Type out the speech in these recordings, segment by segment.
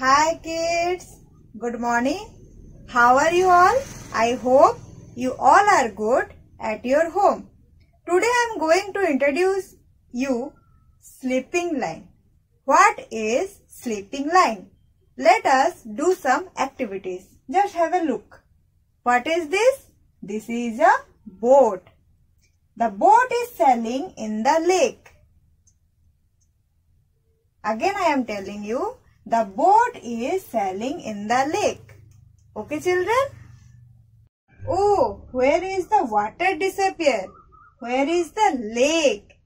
Hi kids. Good morning. How are you all? I hope you all are good at your home. Today I am going to introduce you sleeping line. What is sleeping line? Let us do some activities. Just have a look. What is this? This is a boat. The boat is sailing in the lake. Again I am telling you, the boat is sailing in the lake. Okay children? Oh, where is the water disappear? Where is the lake?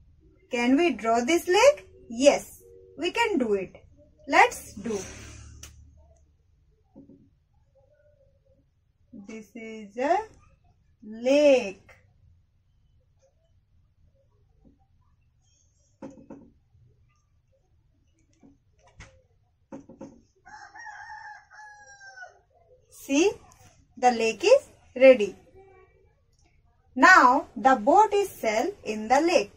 Can we draw this lake? Yes, we can do it. Let's do. This is a lake. See, the lake is ready. Now, the boat is sail in the lake.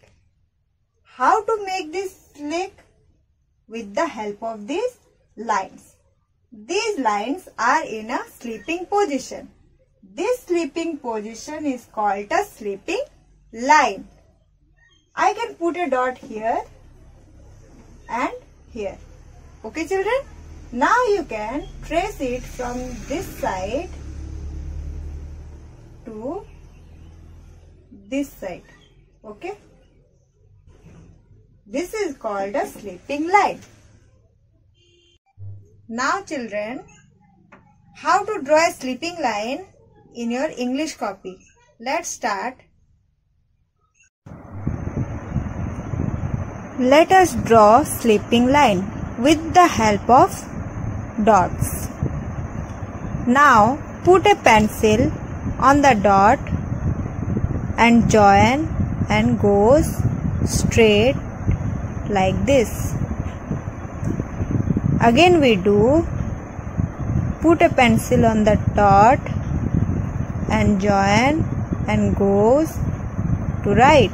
How to make this lake? With the help of these lines. These lines are in a sleeping position. This sleeping position is called a sleeping line. I can put a dot here and here. Okay children? Now you can trace it from this side to this side. Okay. This is called a sleeping line. Now children, how to draw a sleeping line in your English copy. Let's start. Let us draw sleeping line with the help of dots. Now put a pencil on the dot and join and goes straight like this. Again we do put a pencil on the dot and join and goes to right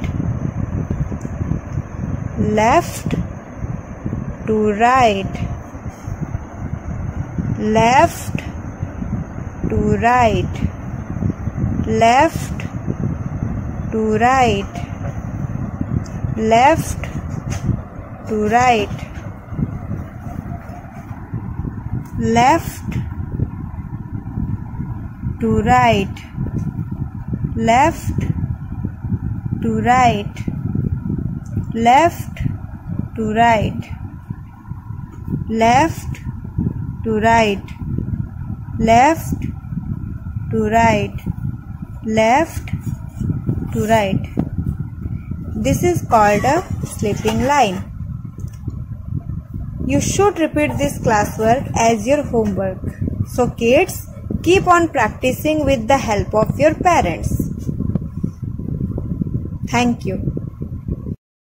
left to right left to right left to right left to right left to right left to right left to right left to right left to right left to right. This is called a slipping line. You should repeat this classwork as your homework. So kids keep on practicing with the help of your parents. Thank you